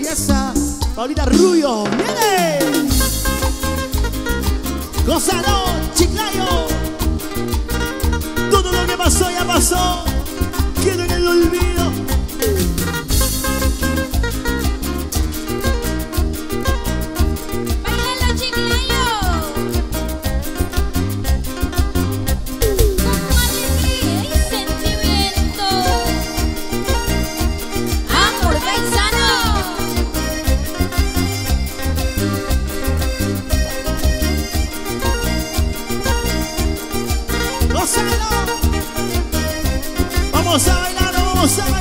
Fiesta, Paulita Rubio, viene. Gozado, Chiclayo. Todo lo que pasó ya pasó. Quedo en el olvido. Vamos a bailar, vamos a bailar.